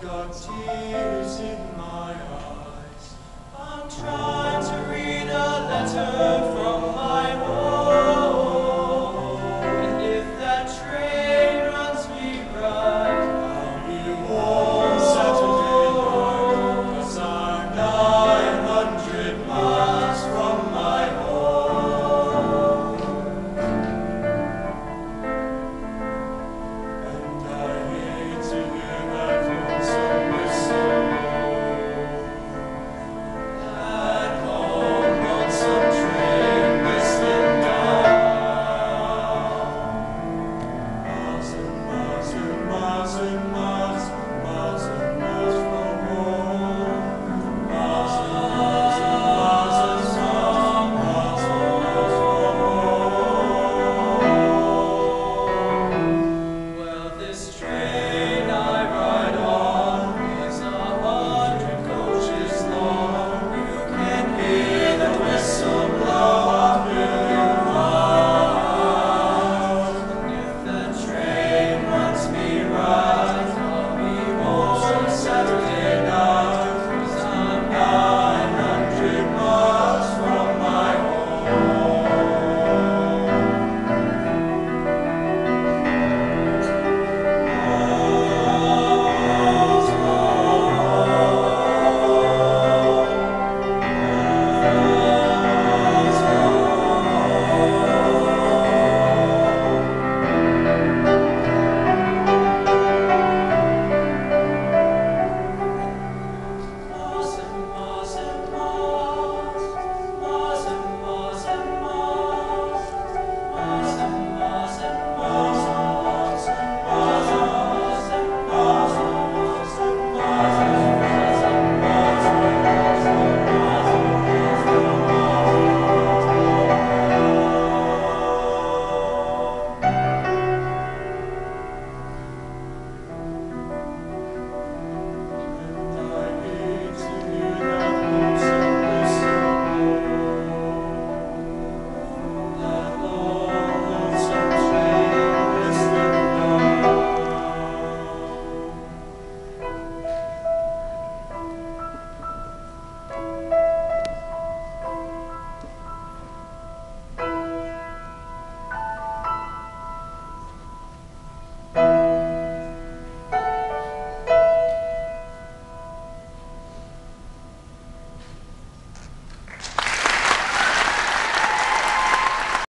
Got tears in my eyes. I'm trying to read a letter.